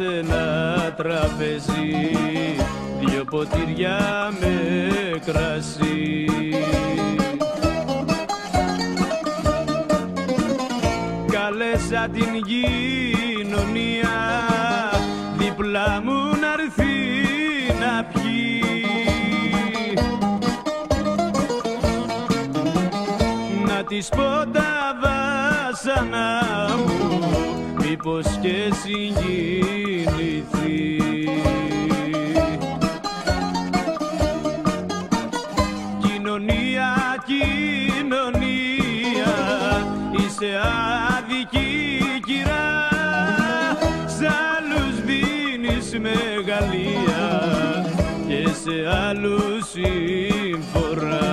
σε ένα τραπέζι δυο ποτήρια με κρασί. Καλέσα την κοινωνία δίπλα μου να έρθει να πιει. Να της πω τα βάσανα μου μήπως και συγκινηθεί. Κοινωνία, κοινωνία, είσαι άδικη κυρά Σ' άλλους δίνεις μεγαλεία και σε άλλους συμφορά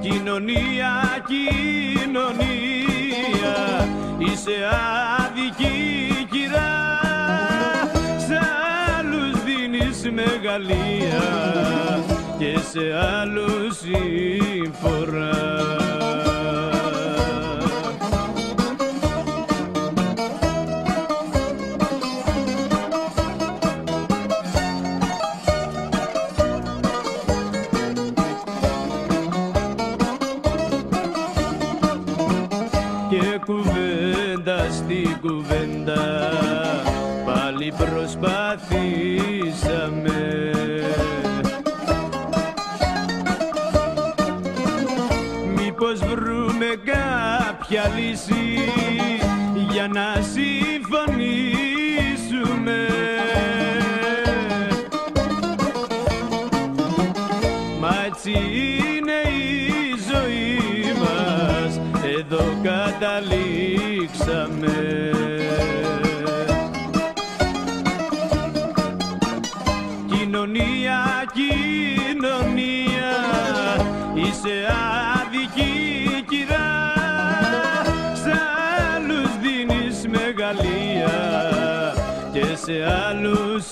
Κοινωνία, κοινωνία, είσαι άδικη κυρά. Σ' άλλους δίνεις μεγαλεία και σε άλλους συμφορά στην κουβέντα. Πάλι προσπαθήσαμε. Μήπως βρούμε κάποια λύση για να συμφωνήσουμε; Μα έτσι καταλήξαμε. Κοινωνία, κοινωνία, είσαι άδικη κυρά Σ' άλλους δίνεις μεγαλεία και σε άλλους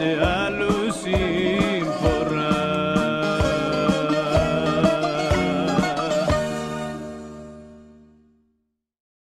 say I